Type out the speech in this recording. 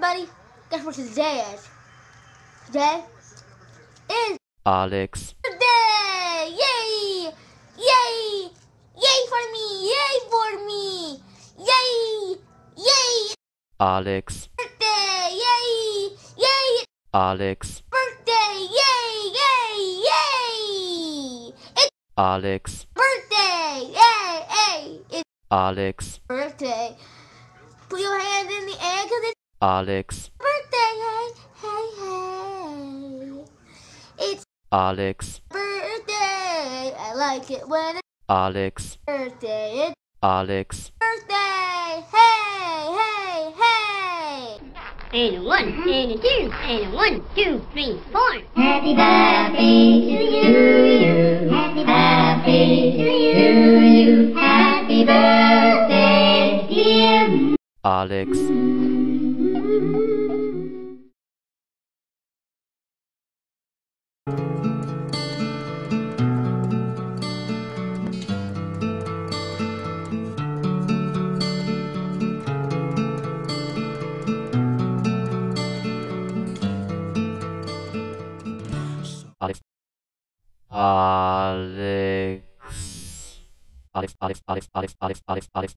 everybody. Guess what today is? Today is Alex, birthday! Yay! Yay! Yay for me! Yay for me! Yay! Yay! Alex, Birthday! Yay! Yay! Alex, Birthday! Yay! Yay! Yay! It's Alex, birthday! Yay! Yay! It's Alex, birthday. Put your hand in the air Alex, birthday! Hey, hey, hey! It's Alex, birthday! I like it when it's Alex, birthday. It's Alex, birthday! Hey, hey, hey! And mm-hmm. a one, and two, and one, two, three, four. Happy birthday to you, Happy birthday to you, Happy birthday, dear Alex, Alex, Alex, Alex, Alex, Alex, Alex, Alex, Alex, Alex,